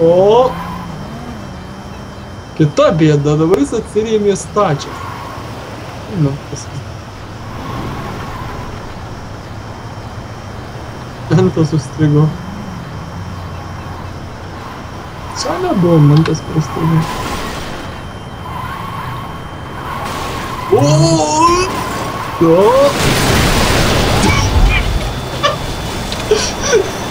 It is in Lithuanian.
O. Kita bėda, dabar jis atsirėmė stačią. Nu, paskui. Mentas užstrigo. Čia nebuvo mentas prastrigo. O. O.